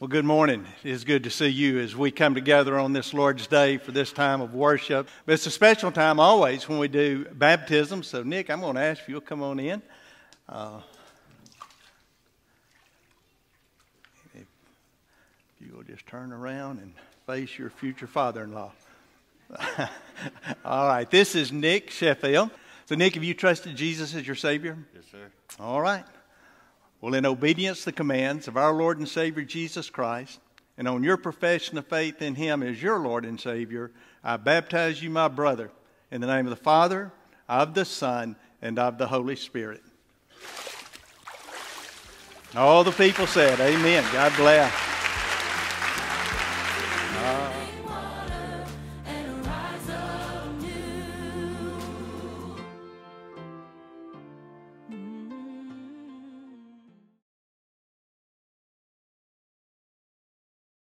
Well, good morning. It is good to see you as we come together on this Lord's Day for this time of worship. But it's a special time always when we do baptism. So, Nick, I'm going to ask if you'll come on in. Uh, if you will just turn around and face your future father in law. All right, this is Nick Sheffield. So, Nick, have you trusted Jesus as your Savior? Yes, sir. All right. Well, in obedience to the commands of our Lord and Savior Jesus Christ, and on your profession of faith in Him as your Lord and Savior, I baptize you, my brother, in the name of the Father, of the Son, and of the Holy Spirit. All the people said, Amen. God bless.